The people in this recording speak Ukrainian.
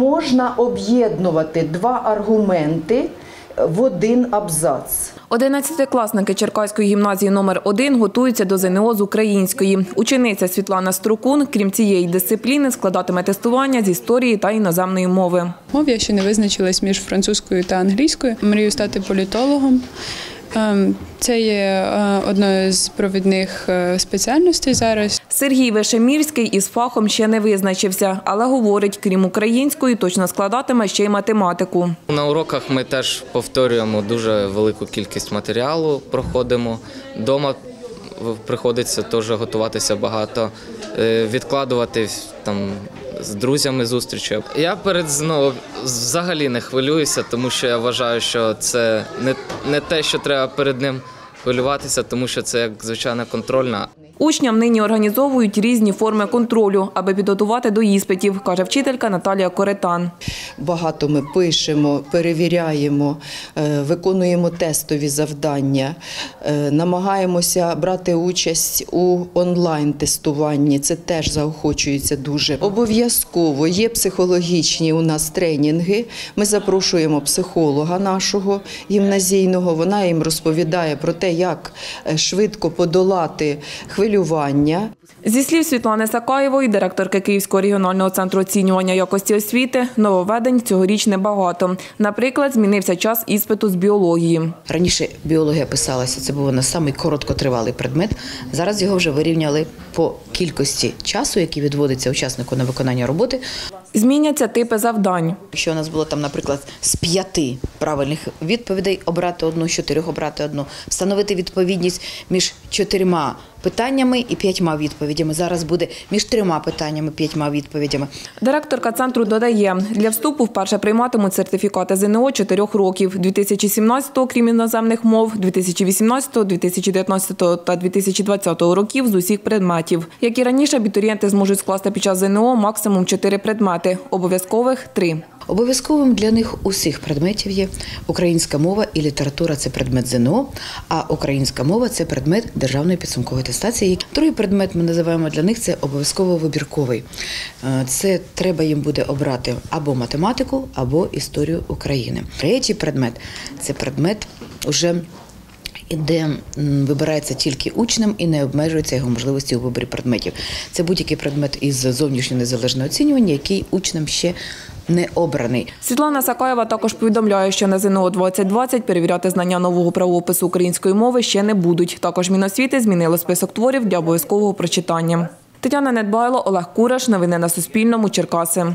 можна об'єднувати два аргументи в один абзац. Одинадцятикласники Черкаської гімназії номер 1 готуються до ЗНО з української. Учениця Світлана Струкун, крім цієї дисципліни, складатиме тестування з історії та іноземної мови. Мов я ще не визначилась між французькою та англійською. Мрію стати політологом. Ем, Це є е, одною з провідних е, спеціальностей зараз. Сергій Вишемірський із фахом ще не визначився, але говорить, крім української, точно складатиме ще й математику. На уроках ми теж повторюємо дуже велику кількість матеріалу, проходимо. Дома приходиться теж готуватися багато, е, відкладувати там з друзями зустрічі. Я перед знову взагалі не хвилююся, тому що я вважаю, що це не, не те, що треба перед ним хвилюватися, тому що це як звичайна контрольна. Учням нині організовують різні форми контролю, аби підготувати до іспитів, каже вчителька Наталія Коретан. Багато ми пишемо, перевіряємо, е, виконуємо тестові завдання, е, намагаємося брати участь у онлайн-тестуванні. Це теж заохочується дуже. Обов'язково є психологічні у нас тренінги. Ми запрошуємо психолога нашого гімназійного. Вона їм розповідає про те, як е, швидко подолати хвилювання. Зі слів Світлани Сакаєвої, директорки Київського регіонального центру оцінювання якості освіти, нововведень цьогоріч небагато. Наприклад, змінився час іспиту з біології. Раніше біологія писалася, це був у нас самий короткотривалий предмет. Зараз його вже вирівняли по кількості часу, який відводиться учаснику на виконання роботи. Зміняться типи завдань. Якщо у нас було там, наприклад, з п'яти правильних відповідей обрати одну, з чотирьох обрати одну, встановити відповідність між чотирма питаннями і п'ятьма відповідями. Зараз буде між трьома питаннями, п'ятьма відповідями. Директорка центру додає, для вступу вперше прийматимуть сертифікати ЗНО чотирьох років – 2017-го, крім іноземних мов, 2018-го, 2019-го та 2020 років з усіх предметів. Як і раніше, абітурієнти зможуть скласти під час ЗНО максимум чотири предмети, обов'язкових – три. Обов'язковим для них усіх предметів є українська мова і література це предмет ЗНО, а українська мова це предмет державної підсумкової атестації. Другий предмет ми називаємо для них це обов'язково вибірковий. Е, Це треба їм буде обрати або математику, або історію України. Третій предмет це предмет уже. Де вибирається тільки учнем і не обмежується його можливості у виборі предметів. Це будь-який предмет із зовнішнього незалежного оцінювання, який учнем ще не обраний. Світлана Сакаєва також повідомляє, що на ЗНО 2020 перевіряти знання нового правопису української мови ще не будуть. Також Міносвіти змінило список творів для обов'язкового прочитання. Тетяна Недбайло, Олег Кураш. Новини на Суспільному. Черкаси.